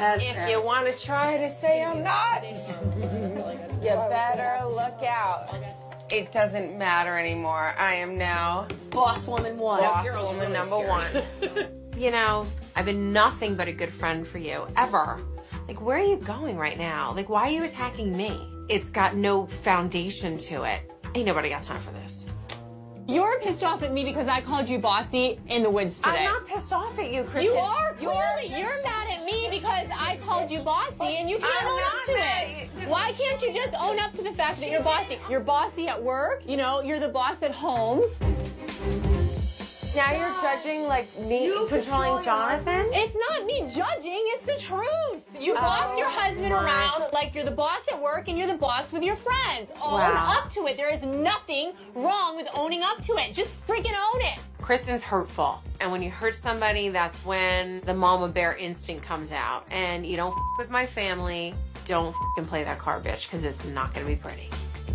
As if fast. you want to try to say I'm not, you better look out. It doesn't matter anymore. I am now Boss woman one. boss girls woman really number scared. one. You know, I've been nothing but a good friend for you, ever. Like, where are you going right now? Like, why are you attacking me? It's got no foundation to it. Ain't nobody got time for this. You're pissed off at me because I called you bossy in the woods today. I'm not pissed off at you, Kristen. You are clearly. You're, mad at me because I called you bossy and you can't I'm own up to it. Why can't you just own up to the fact that you're bossy? You're bossy at work. You know, you're the boss at home. Now you're judging like me you controlling Jonathan. It's not me judging. It's the truth. You oh boss your husband my- around like you're the boss at work and you're the boss with your friends. Own Wow. up to it. There is nothing wrong with owning up to it. Just freaking own it. Kristen's hurtful. And when you hurt somebody, that's when the mama bear instinct comes out. And you don't f- with my family, don't f***ing play that car, bitch, because it's not going to be pretty.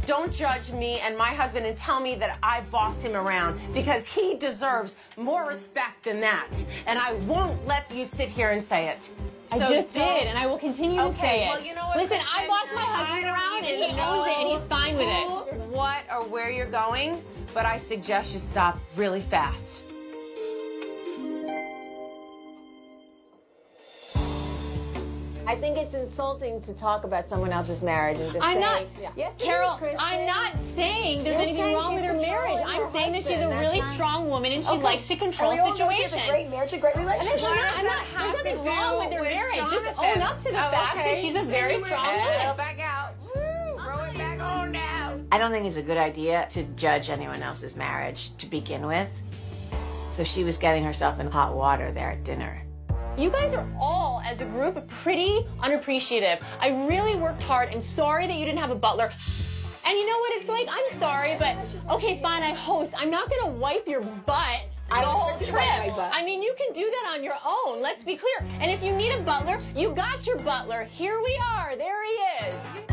Don't judge me and my husband and tell me that I boss him around because he deserves more respect than that. And I won't let you sit here and say it. I So just don't- did, and I will continue to Okay, say it. well, you know what, Listen, I boss my husband around, and he knows it, and he's fine with it. What or where you're going, but I suggest you stop really fast. I think it's insulting to talk about someone else's marriage and to I'm say, not, yes, Carole. Kristen. I'm not saying there's You're anything saying wrong with her marriage. I'm saying that she's a really not- strong woman and she Okay. likes to control And we all she has situations. a great marriage, a great relationship. I'm not, not, there's nothing wrong with their with marriage. Just own up to the Oh, fact that she's a very strong woman. I don't think it's a good idea to judge anyone else's marriage to begin with. So she was getting herself in hot water there at dinner. You guys are all, as a group, pretty unappreciative. I really worked hard. I'm sorry that you didn't have a butler. And you know what it's like? I'm sorry, but okay, fine, I host. I'm not gonna wipe your butt the don't whole trip. wipe my butt. I mean, you can do that on your own. Let's be clear. And if you need a butler, you got your butler. Here we are. There he is.